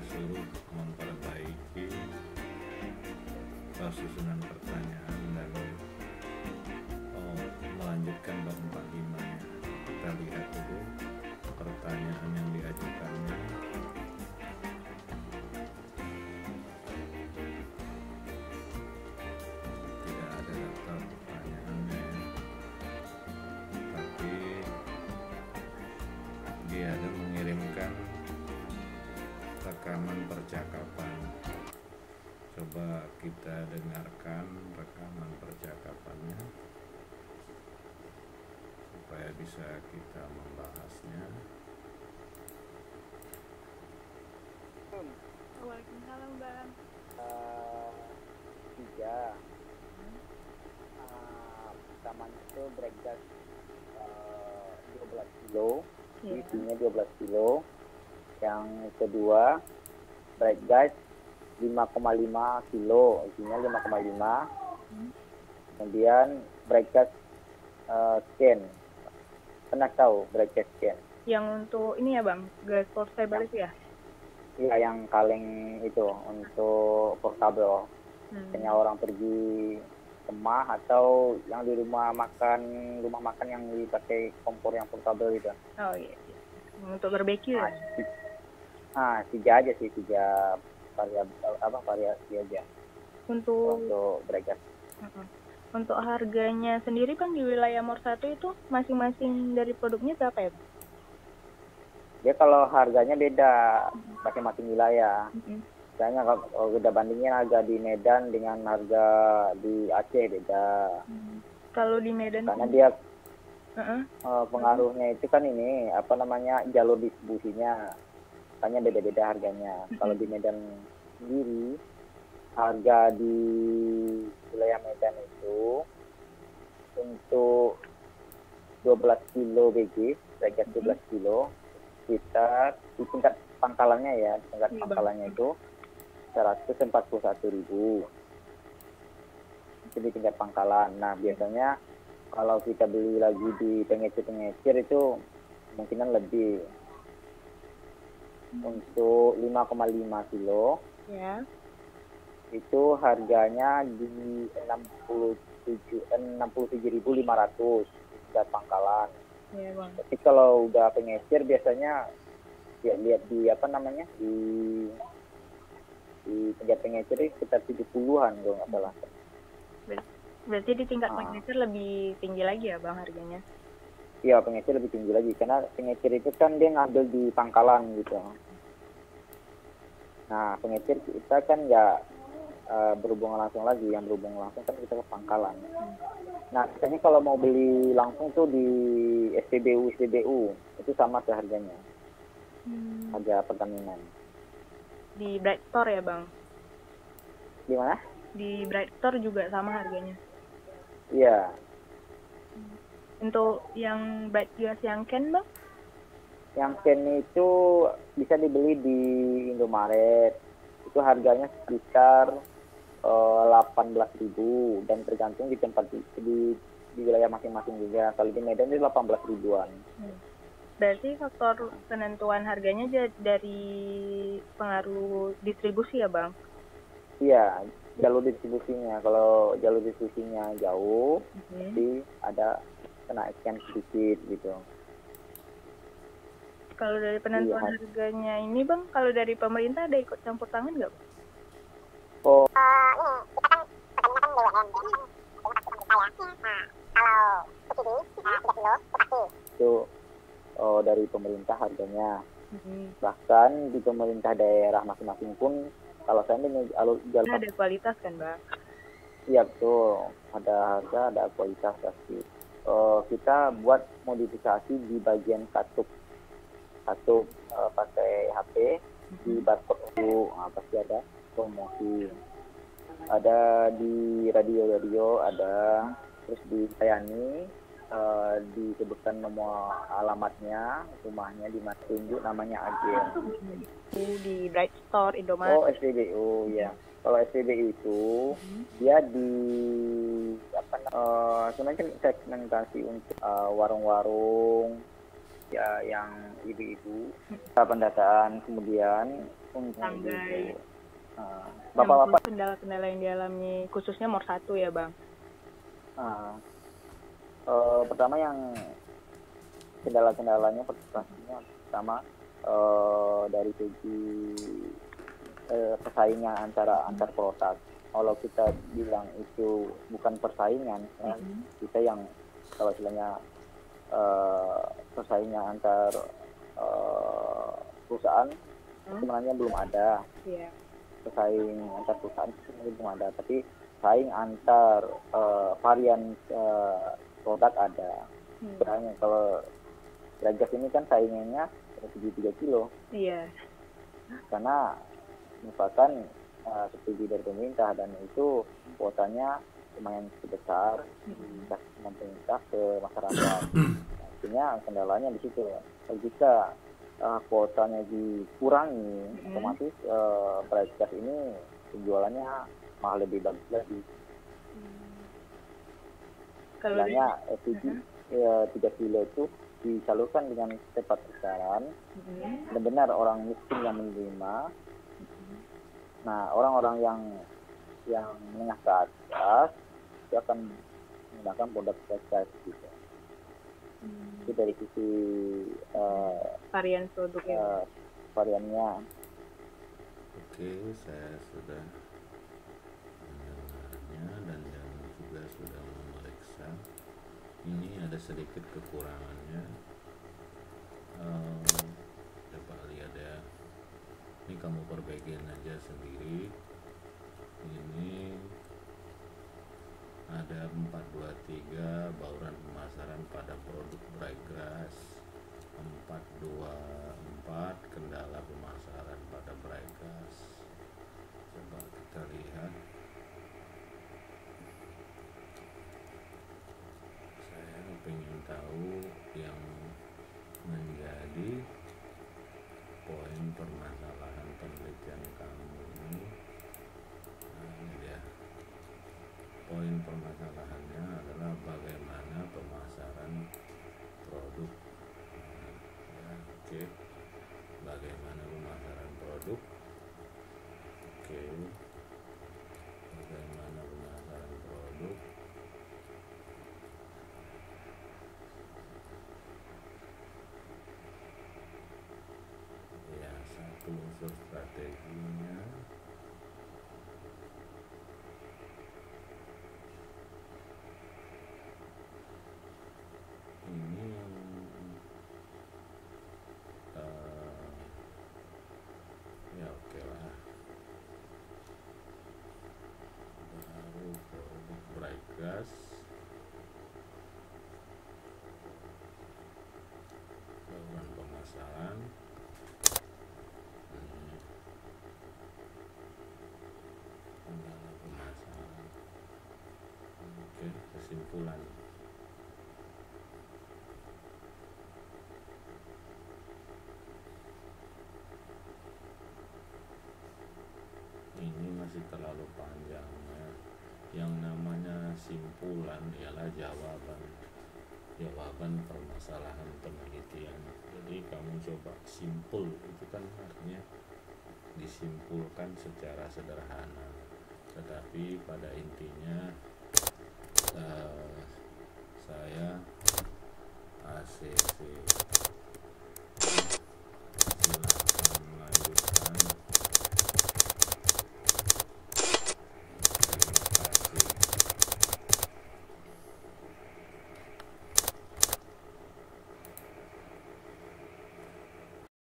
saya suruh memperbaiki susunan pertanyaan coba kita dengarkan rekaman percakapannya supaya bisa kita membahasnya. Waalaikumsalam bang. Eh, tiga. Uh, pertamanya itu breakgas uh, 12 kilo. Iya. isinya 12 kilo. Yang kedua breakgas 5,5 kilo isinya 5,5 kemudian breakgas uh, scan pernah tahu breakgas scan Yang untuk ini ya bang, gas portable itu ya? Iya yang kaleng itu untuk portable Hmm. orang pergi kemah atau yang di rumah makan rumah makan yang dipakai kompor yang portable gitu Oh iya. iya. Untuk barbeque ah, ya? ti- ah tiga aja sih tiga variabel apa variasi aja Untuk untuk Mm-mm. untuk harganya sendiri bang di wilayah Mor 1 itu masing-masing dari produknya berapa ya? Bang? dia kalau harganya beda masing-masing wilayah Mm-mm. misalnya kalau kalau kita bandingin harga di Medan dengan harga di Aceh beda Kalau di Medan karena dia Heeh. Eh, pengaruhnya itu kan ini apa namanya jalur distribusinya hanya beda-beda harganya. Kalau di Medan sendiri harga di wilayah Medan itu untuk 12 kilo BG harga 12 kilo kita di tingkat pangkalannya ya tingkat Iya, Bang. pangkalannya itu 141.000 itu di tingkat pangkalan. Nah biasanya kalau kita beli lagi di pengecer-pengecer itu kemungkinan lebih untuk 5,5 kilo Ya. itu harganya di 67 67.500 di tingkat pangkalan Ya bang. tapi kalau udah pengecer biasanya ya lihat di apa namanya di di tingkat pengecer itu sekitar 70-an kalau nggak salah Berarti di tingkat Ah. pengecer lebih tinggi lagi ya bang harganya? Iya pengecer lebih tinggi lagi karena pengecer itu kan dia ngambil di pangkalan gitu. Nah pengecer kita kan nggak eh, berhubungan langsung lagi, yang berhubungan langsung kan kita ke pangkalan. Nah biasanya kalau mau beli langsung tuh di SPBU SPBU itu sama tuh harganya Hmm. harga pertaminan. Di Bright Store ya bang? Di mana? Di Bright Store juga sama harganya. Iya Untuk yang Bright Gas yang Ken bang? yang Ken itu bisa dibeli di Indomaret itu harganya sekitar eh, 18.000 dan tergantung di tempat di, di, di wilayah masing-masing juga kalau di Medan itu 18 ribuan Berarti faktor penentuan harganya dari pengaruh distribusi ya bang? iya jalur distribusinya kalau jalur distribusinya jauh Mhm. jadi ada kenaikan sedikit gitu Kalau dari penentuan Iya. harganya ini bang, kalau dari pemerintah ada ikut campur tangan nggak? Bang? oh itu oh, dari pemerintah harganya bahkan di pemerintah daerah masing-masing pun kalau saya ini jalur jalur Ada kualitas kan bang? Iya betul, ada harga, ada kualitas pasti. Eh, kita buat modifikasi di bagian katup, katup eh, pakai HP di barcode itu nah, pasti ada promosi. Ada di radio-radio, ada terus dilayani eh, disebutkan nomor alamatnya, rumahnya di tunjuk namanya agen. Di Bright Store, Indomaret. Oh SPBU ya. Kalau SPB itu dia di apa uh, sebenarnya kan segmentasi untuk uh, warung-warung ya yang ibu-ibu uh, pendataan kemudian untuk Tanggai. Uh, bapak-bapak? kendala-kendala yang dialami khususnya nomor satu ya bang. uh, uh, pertama yang kendala-kendalanya pastinya pertama uh, dari segi eh, persaingan antara antar produk. Kalau kita bilang itu bukan persaingan, ya, Mhm. kita yang kalau istilahnya eh, persaingan antar eh, perusahaan Hmm. sebenarnya belum ada. Iya. Pesaing antar perusahaan sebenarnya belum ada, tapi saing antar eh, varian eh, produk ada. Hmm. Misalnya kalau Bragas ini kan saingannya 73 kilo. Iya. karena merupakan uh, subsidi dari pemerintah dan itu kuotanya lumayan sama pemerintah ke masyarakat. Artinya kendalanya di situ. Kalau jika uh, kuotanya dikurangi, Mhm. otomatis uh, gas ini penjualannya malah lebih bagus lagi. Kalau di- Istilahnya LPG ya, 3 kilo itu disalurkan dengan tepat sasaran Mhm. benar-benar orang miskin yang menerima. Nah, orang-orang yang yang menengah ke atas itu akan menggunakan produk gas gitu. Hmm. Itu dari sisi eh, varian produknya. eh, variannya. Oke, saya sudah mendengarnya dan yang juga sudah memeriksa. Ini ada sedikit kekurangannya. Ehm, coba lihat ya. Ini kamu perbaikin aja sendiri. Ini ada 423 bauran pemasaran pada produk Brigras 424 kendala pemasaran pada Brigras coba kita lihat. Saya ingin tahu yang menjadi poin permasalahan penelitian kamu ini nah ini dia poin permasalahannya adalah bagaimana pemasaran produk Nah, ya, oke bagaimana pemasaran produk oke bagaimana pemasaran produk ya unsur strateginya. Ini eh, ya oke lah baru produk bright gas bauran pemasaran ini kendala pemasaran oke kesimpulan ini masih terlalu panjang ya. Yang namanya simpulan ialah jawaban jawaban permasalahan penelitian. Jadi kamu coba simpul itu kan artinya disimpulkan secara sederhana. Tetapi pada intinya uh, saya ACC